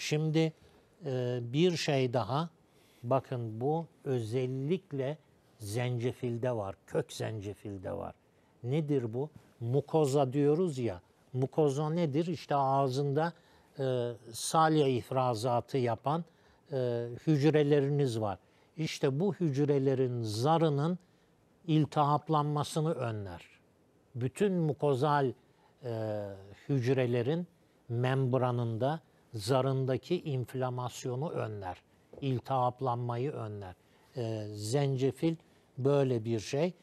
Şimdi e, bir şey daha. Bakın bu özellikle zencefilde var. Kök zencefilde var. Nedir bu? Mukoza diyoruz ya. Mukoza nedir? İşte ağzında e, salya ifrazatı yapan e, hücreleriniz var. İşte bu hücrelerin zarının iltihaplanmasını önler. Bütün mukozal e, hücrelerin membranında zarındaki inflamasyonu önler. iltihaplanmayı önler. E, zencefil böyle bir şey.